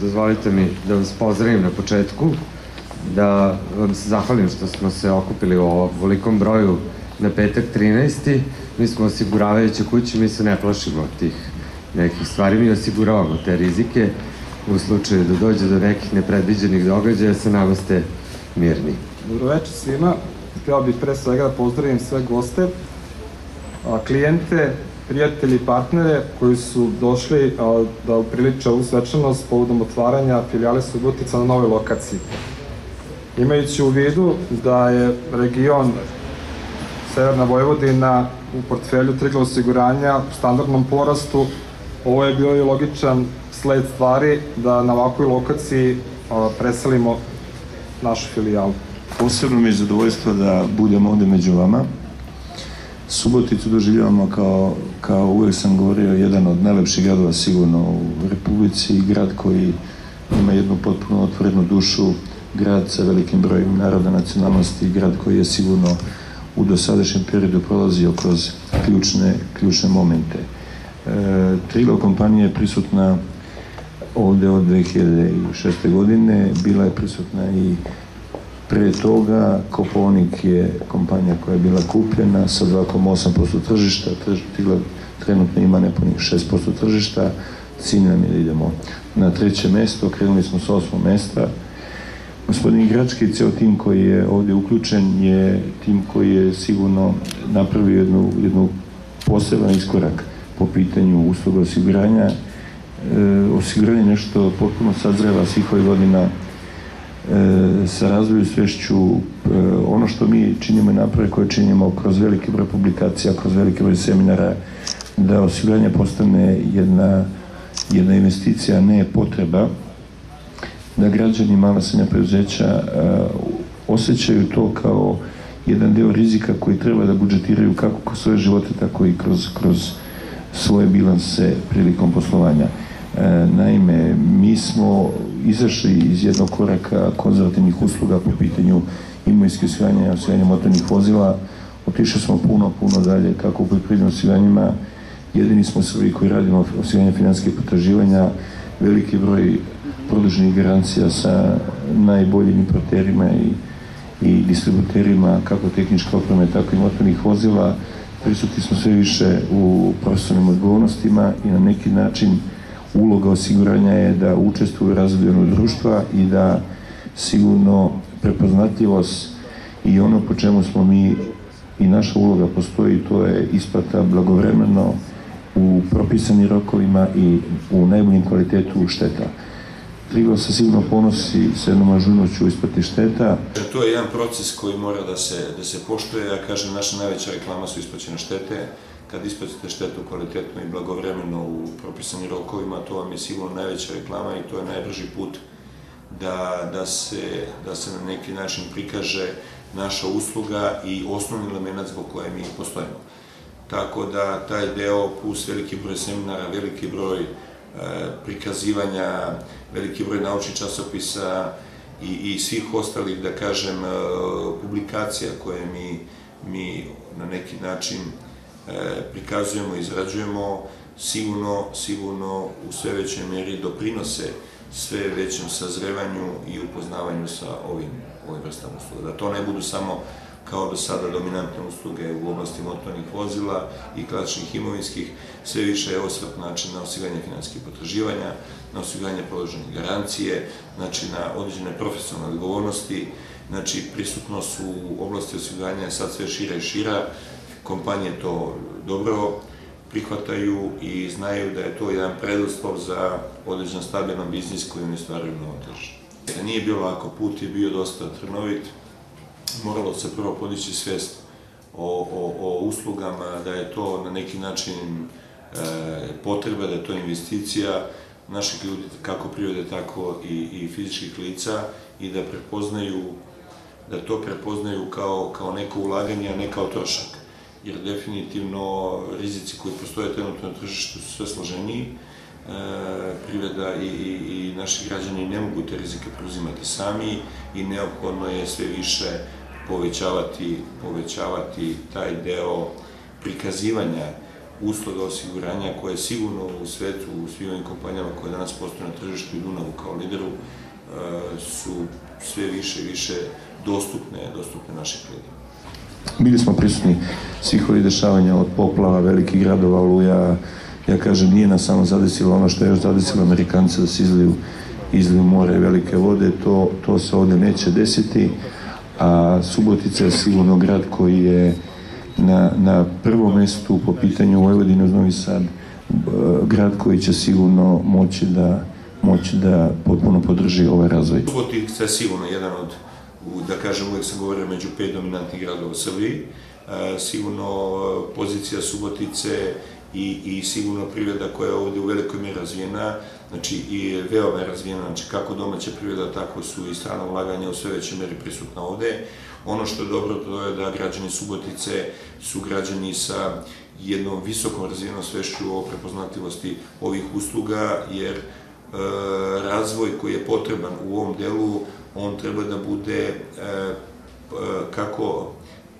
Dozvolite mi da vas pozdravim na početku, da vam se zahvalim što smo se okupili u ovolikom broju na petak 13. Mi smo osiguravajuće kuće, mi se ne plašimo tih nekih stvari, mi osiguravamo te rizike u slučaju da dođe do nekih nepredviđenih događaja, sa nama ste mirni. Dobroveče svima, htio bih pre svega da pozdravim sve goste, klijente, prijatelji i partnere koji su došli da upriliče ovu svečanost povodom otvaranja filijale Subotica na novoj lokaciji. Imajući u vidu da je region Severna Vojvodina u portfelju Trigla osiguranja u standardnom porastu, ovo je bio i logičan sled stvari da na ovakvoj lokaciji preselimo našu filijalu. Posebno mi je zadovoljstvo da budem ovde među vama. Suboticu doživljavamo kao, kao uvek sam govorio, jedan od najlepših gradova sigurno u Republici grad koji ima jednu potpuno otvorenu dušu, grad sa velikim brojem naroda nacionalnosti, grad koji je sigurno u dosadašnjem periodu prolazio kroz ključne, ključne momente. E, Trilo kompanija je prisutna ovde od 2006. godine, bila je prisutna i Pre toga Koponik je kompanija koja je bila kupljena sa 2,8% tržišta, Tigla trenutno ima nepunih 6% tržišta, cilj nam je da idemo na treće mesto, krenuli smo sa osmog mesta. Gospodin Igrački i ceo tim koji je ovde uključen je tim koji je sigurno napravio jednu, jednu poseban iskorak po pitanju usluga osiguranja. E, osiguranje nešto potpuno sazreva svih ovih godina sa razvoju svešću e, ono što mi činimo i naprave koje činimo kroz velike broj publikacija, kroz velike broj seminara, da osiguranje postane jedna, jedna investicija, ne potreba, da građani mala srednja preduzeća e, osjećaju to kao jedan deo rizika koji treba da budžetiraju kako kroz svoje živote, tako i kroz, kroz svoje bilanse prilikom poslovanja. E, naime, mi smo izašli iz jednog koraka konzervativnih usluga po pitanju imovinske osiguranja i osiguranja motornih vozila. Otišli smo puno, puno dalje kako u poljoprivrednim osiguranjima. Jedini smo Srbiji koji radimo osiguranje finanskih potraživanja, veliki broj produženih garancija sa najboljim importerima i, i distributerima kako tehničke opreme, tako i motornih vozila. Prisutni smo sve više u profesionalnim odgovornostima i na neki način uloga osiguranja je da učestvuju u razvoju društva i da sigurno prepoznatljivost i ono po čemu smo mi i naša uloga postoji, to je isplata blagovremeno u propisanim rokovima i u najboljim kvalitetu šteta. Trigo se sigurno ponosi sa jednom ažurnoću u isplati šteta. To je jedan proces koji mora da se, da se poštuje, ja kažem, naša najveća reklama su isplaćene štete, kad isplatite štetu kvalitetno i blagovremeno u propisanim rokovima, to vam je sigurno najveća reklama i to je najbrži put da, da, se, da se na neki način prikaže naša usluga i osnovni element zbog koje mi postojimo. Tako da taj deo plus veliki broj seminara, veliki broj e, prikazivanja, veliki broj naučnih časopisa i, i svih ostalih, da kažem, e, publikacija koje mi, mi na neki način E, prikazujemo, izrađujemo, sigurno, sigurno u sve većoj meri doprinose sve većem sazrevanju i upoznavanju sa ovim, ovim vrstama usluga. Da to ne budu samo kao do sada dominantne usluge u oblasti motornih vozila i klasičnih imovinskih, sve više je osvrt način na osiguranje finanskih potraživanja, na osiguranje položenih garancije, znači na određene profesionalne odgovornosti, znači prisutnost u oblasti osiguranja sad sve šira i šira, kompanije to dobro prihvataju i znaju da je to jedan preduslov za određen stabilan biznis koji oni stvaraju na tržištu. Nije bilo lako, put je bio dosta trnovit, moralo se prvo podići svest o, o, o uslugama, da je to na neki način e, potreba, da je to investicija naših ljudi, kako prirode, tako i, i fizičkih lica i da prepoznaju da to prepoznaju kao, kao neko ulaganje, a ne kao trošak. Jer definitivno rizici koji postoje trenutno na tržištu su sve složeniji, e, privreda i, i, i naši građani ne mogu te rizike preuzimati sami i neophodno je sve više povećavati, povećavati taj deo prikazivanja usluga osiguranja koje je sigurno u svetu, u svim ovim kompanijama koje danas postoje na tržištu i Dunavu kao lideru, su sve više i više dostupne, dostupne našim klijentima. Bili smo prisutni svih ovih dešavanja od poplava, velikih gradova, luja, ja kažem, nije nas samo zadesilo ono što je još zadesilo. Amerikance da se izliju, izliju more velike vode, to, to se ovde neće desiti, a Subotica je sigurno grad koji je na, na prvom mestu po pitanju Vojvodine uz Novi Sad, grad koji će sigurno moći da moći da potpuno podrži ovaj razvoj. Subotica je sigurno jedan od, da kažem, uvek sam govorio među pet dominantnih gradova u Srbiji. E, sigurno pozicija Subotice i, i sigurno privreda koja je ovde u velikoj meri razvijena, znači i veoma je razvijena, znači kako domaća privreda, tako su i strana ulaganja u sve većoj meri prisutna ovde. Ono što je dobro to je da građani Subotice su građani sa jednom visokom razvijenom svešću o prepoznatljivosti ovih usluga, jer E, razvoj koji je potreban u ovom delu, on treba da bude e, e, kako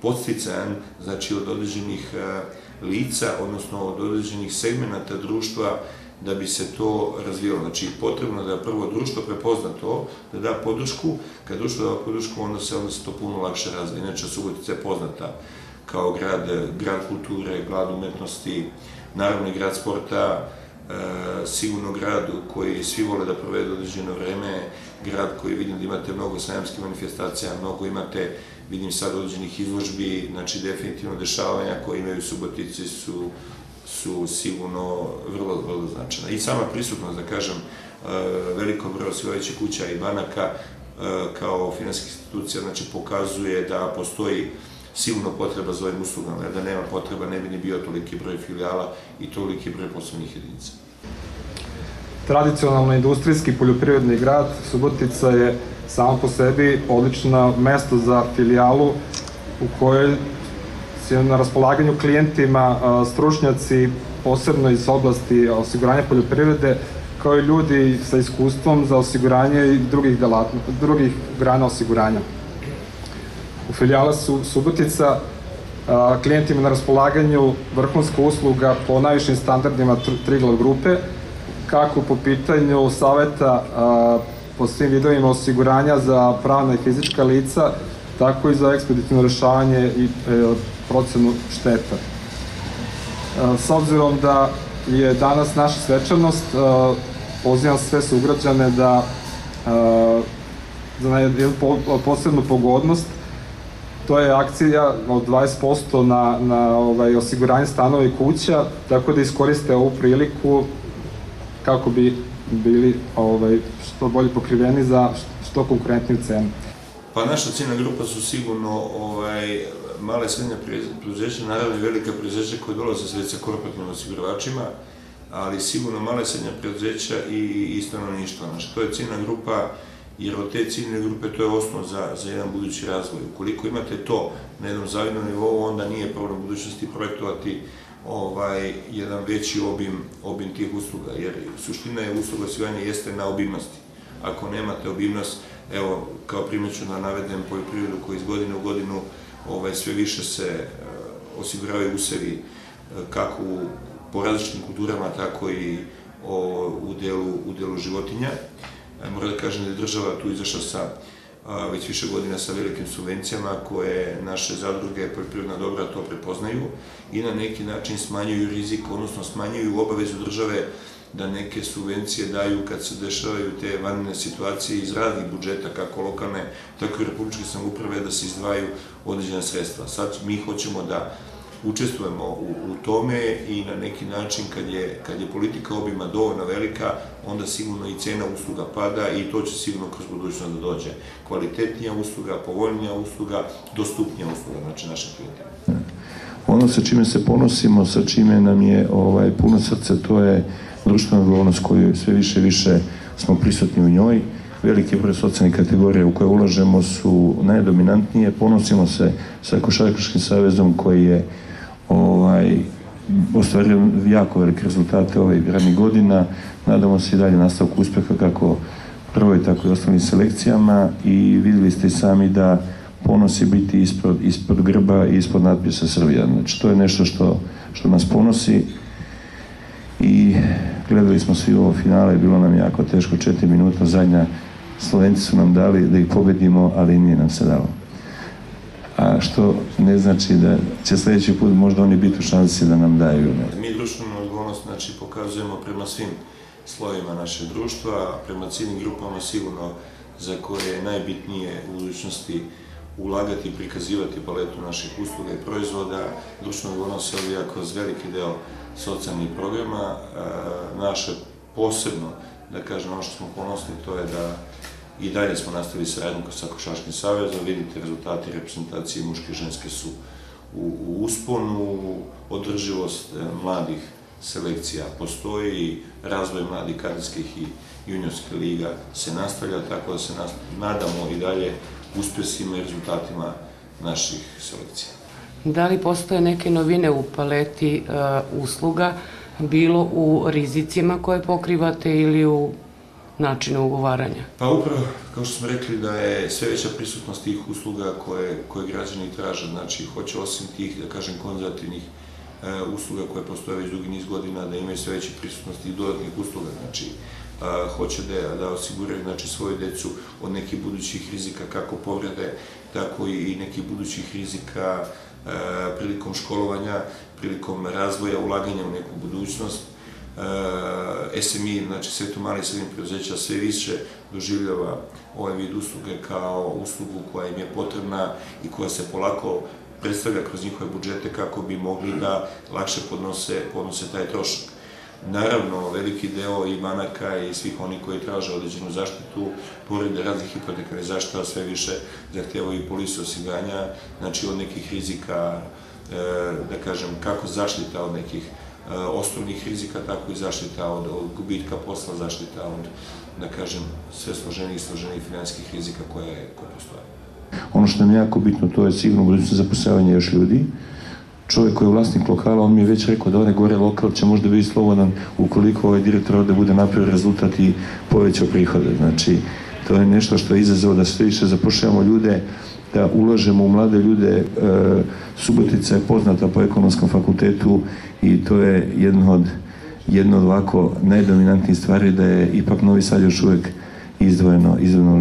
podsticajan, znači od određenih lica, odnosno od određenih segmenta društva, da bi se to razvijalo. Znači, potrebno da prvo društvo prepozna to, da da podršku, kad društvo da podršku, onda se, onda se to puno lakše razvije. Inače, Subotica je poznata kao grad, grad kulture, grad umetnosti, naravno i grad sporta, sigurno grad koji svi vole da provedu određeno vreme, grad koji vidim da imate mnogo sajamskih manifestacija, mnogo imate, vidim sad određenih izložbi, znači definitivno dešavanja koje imaju Subotici su, su sigurno vrlo, vrlo značajna. I sama prisutnost, da kažem, e, veliko broj osvojećih kuća i banaka e, kao finanskih institucija, znači pokazuje da postoji sigurno potreba za ovim uslugama, jer da nema potreba ne bi ni bio toliki broj filijala i toliki broj poslovnih jedinica. Tradicionalno industrijski poljoprivredni grad Subotica je samo po sebi odlično mesto za filijalu u kojoj se na raspolaganju klijentima stručnjaci posebno iz oblasti osiguranja poljoprivrede kao i ljudi sa iskustvom za osiguranje i drugih, delatno, drugih grana osiguranja. Filijala su Subotica klijentima na raspolaganju vrhunska usluga po najvišim standardima Triglav grupe, kako po pitanju saveta po svim vidovima osiguranja za pravna i fizička lica, tako i za ekspeditivno rešavanje i e, procenu šteta. S obzirom da je danas naša svečanost, pozivam sve sugrađane da za posebnu pogodnost To je akcija od 20% na, na ovaj, osiguranje stanova i kuća, tako da iskoriste ovu priliku kako bi bili ovaj, što bolje pokriveni za što konkurentniju cenu. Pa naša ciljna grupa su sigurno ovaj, male srednje preduzeća, naravno i velika preduzeća koje dolaze sa sa korporatnim osiguravačima, ali sigurno male srednje preduzeća i, i stanovništva. Znači, to je ciljna grupa jer od te ciljne grupe to je osnov za, za jedan budući razvoj. Ukoliko imate to na jednom zavidnom nivou, onda nije problem budućnosti projektovati ovaj, jedan veći obim, obim tih usluga, jer suština je usluga osiguranja jeste na obimnosti. Ako nemate obimnost, evo, kao primjer ću da navedem poljoprivredu koji iz godine u godinu ovaj, sve više se uh, osiguravaju usevi uh, kako po različitim kulturama, tako i o, u, delu, u delu životinja. E, moram da kažem da je država tu izašla sa već više godina sa velikim subvencijama koje naše zadruge poljoprivredna dobra to prepoznaju i na neki način smanjuju rizik, odnosno smanjuju obavezu države da neke subvencije daju kad se dešavaju te vanjene situacije iz raznih budžeta, kako lokalne, tako i republičke samuprave, da se izdvaju određena sredstva. Sad mi hoćemo da učestvujemo u, u tome i na neki način kad je, kad je politika obima dovoljno velika, onda sigurno i cena usluga pada i to će sigurno kroz budućnost da dođe. Kvalitetnija usluga, povoljnija usluga, dostupnija usluga, znači našim klijentima. Ono sa čime se ponosimo, sa čime nam je ovaj, puno srce, to je društvena odgovornost koju sve više više smo prisutni u njoj. Veliki broj socijalnih kategorija u koje ulažemo su najdominantnije. Ponosimo se sa Košarkaškim savezom koji je ovaj, ostvario jako velike rezultate ovih radnih godina. Nadamo se i dalje nastavku uspeha kako prvoj, tako i ostalim selekcijama i videli ste sami da ponos je biti ispod, ispod grba i ispod natpisa Srbija. Znači, to je nešto što, što nas ponosi i gledali smo svi ovo finale, bilo nam jako teško, četiri minuta zadnja, Slovenci su nam dali da ih pobedimo, ali nije nam se dalo. A što ne znači da će sljedeći put možda oni biti u šansi da nam daju. Mi društvenu odgovornost znači, pokazujemo prema svim slojima našeg društva, prema ciljnim grupama sigurno za koje je najbitnije u budućnosti ulagati i prikazivati paletu naših usluga i proizvoda. Društvena odgovornost se odvija kroz veliki deo socijalnih programa. E, naše posebno, da kažem, ono što smo ponosni, to je da i dalje smo nastavili saradnju sa Košaškim savezom, vidite rezultati reprezentacije muške i ženske su u, usponu, održivost e, mladih selekcija postoji, razvoj mladih kadetskih i juniorskih liga se nastavlja, tako da se nadamo i dalje uspjesima i rezultatima naših selekcija. Da li postoje neke novine u paleti uh, usluga, bilo u rizicima koje pokrivate ili u načinu ugovaranja? Pa upravo, kao što smo rekli, da je sve veća prisutnost tih usluga koje, koje građani traže, znači hoće osim tih, da kažem, konzervativnih e, usluga koje postoje već dugi niz godina, da imaju sve veće prisutnosti i dodatnih usluga, znači a, hoće da, da osiguraju znači, svoju decu od nekih budućih rizika, kako povrede, tako i nekih budućih rizika a, prilikom školovanja, prilikom razvoja, ulaganja u neku budućnost. E, SMI, znači svetu mali i srednjih preduzeća, sve više doživljava ovaj vid usluge kao uslugu koja im je potrebna i koja se polako predstavlja kroz njihove budžete kako bi mogli da lakše podnose, podnose taj trošak. Naravno, veliki deo i banaka i svih onih koji traže određenu zaštitu, pored raznih hipotekarnih zaštita, sve više zahtjevaju i polisu osiganja, znači od nekih rizika, e, da kažem, kako zaštita od nekih osnovnih rizika, tako i zaštita od, gubitka posla, zaštita od, da kažem, sve složenih i složenih finansijskih rizika koje, koje postoje. Ono što nam je jako bitno, to je sigurno budućnost zapošljavanja još ljudi, čovjek koji je vlasnik lokala, on mi je već rekao da onaj gore lokal će možda biti slobodan ukoliko ovaj direktor ovde bude napravio rezultat i povećao prihode. Znači, to je nešto što je izazov da sve više zapošljavamo ljude, da ulažemo u mlade ljude. E, Subotica je poznata po ekonomskom fakultetu i to je jedno od, jedno od ovako najdominantnijih stvari da je ipak Novi Sad još uvek izdvojeno, izdvojeno